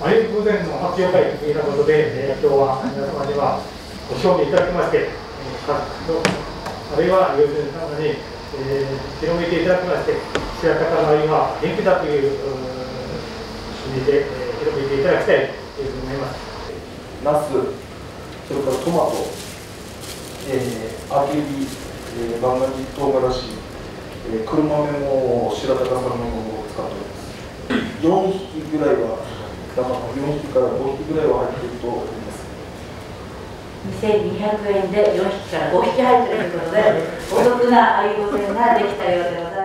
あれ偶然の発表会ということで、えー、今日は皆様にはご賞味いただきまして、価格と、あるいは要するに様に、えー、広めていただきまして、白鷹の今、元気だという意味で、えー、広めていただきたいというふうに思います。ナス、それからトマト、えー、あけび、えー、万願寺唐辛子、えー、黒豆も白鷹さんのものを使っております。4匹ぐらいは、だから4匹から5匹ぐらいは入っていると思います。2200円で4匹から5匹入っているということで、お得な愛護船ができたようでございます。